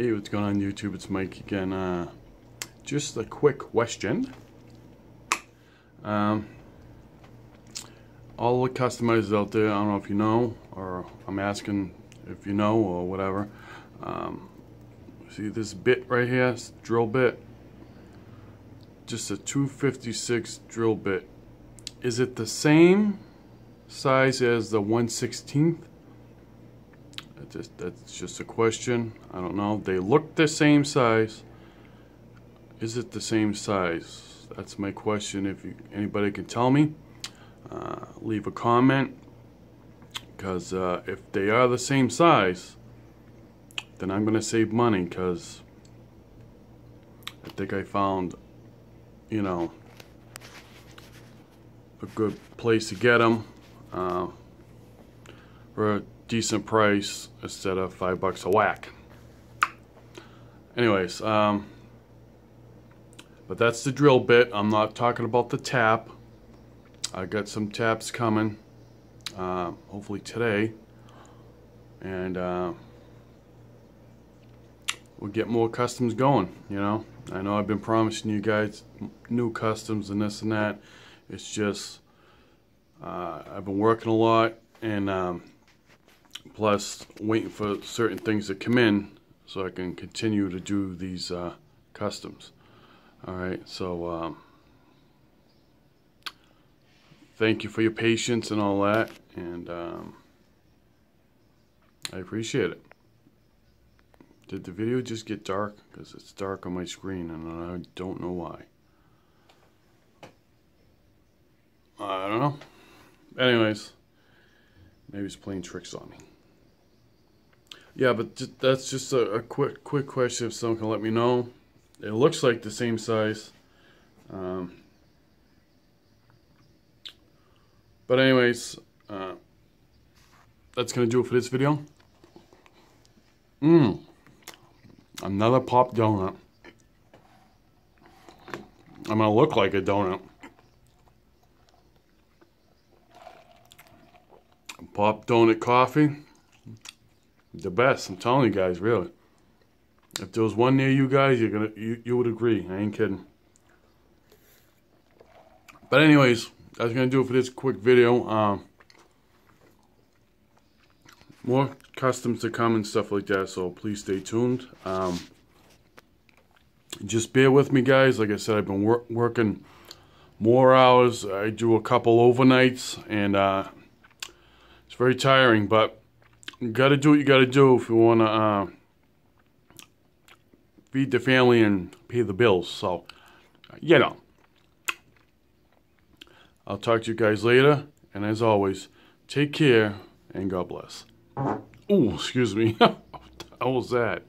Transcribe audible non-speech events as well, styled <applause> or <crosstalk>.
Hey, what's going on YouTube? It's Mike again. Uh, just a quick question. Um, all the customizers out there, I don't know if you know, or I'm asking if you know, or whatever. Um, see this bit right here, drill bit? Just a 256 drill bit. Is it the same size as the 116th? Just, that's just a question. I don't know. They look the same size. Is it the same size? That's my question. If you, anybody can tell me, uh, leave a comment. Because uh, if they are the same size, then I'm going to save money because I think I found, you know, a good place to get them. Uh, for decent price instead of five bucks a whack. Anyways, um, but that's the drill bit. I'm not talking about the tap. I got some taps coming, uh, hopefully today, and uh, we'll get more customs going. You know, I know I've been promising you guys new customs and this and that. It's just uh, I've been working a lot and. Um, plus waiting for certain things to come in so I can continue to do these uh, customs. Alright, so um, thank you for your patience and all that, and um, I appreciate it. Did the video just get dark? Because it's dark on my screen and I don't know why. I don't know. Anyways, maybe it's playing tricks on me. Yeah, but that's just a, a, quick quick question if someone can let me know. It looks like the same size. Um, but anyways, uh, that's going to do it for this video. Mmm. Another pop donut. I'm going to look like a donut. Pop donut coffee the best. I'm telling you guys, really. If there was one near you guys, you're gonna you, you would agree. I ain't kidding. But anyways, was gonna do it for this quick video. Um, more customs to come and stuff like that, so please stay tuned. Um, just bear with me, guys. Like I said, I've been wor working more hours. I do a couple overnights, and uh, it's very tiring, but you gotta do what you gotta do if you wanna uh, feed the family and pay the bills. So, you know. I'll talk to you guys later. And as always, take care and God bless. Oh, excuse me. <laughs> How was that?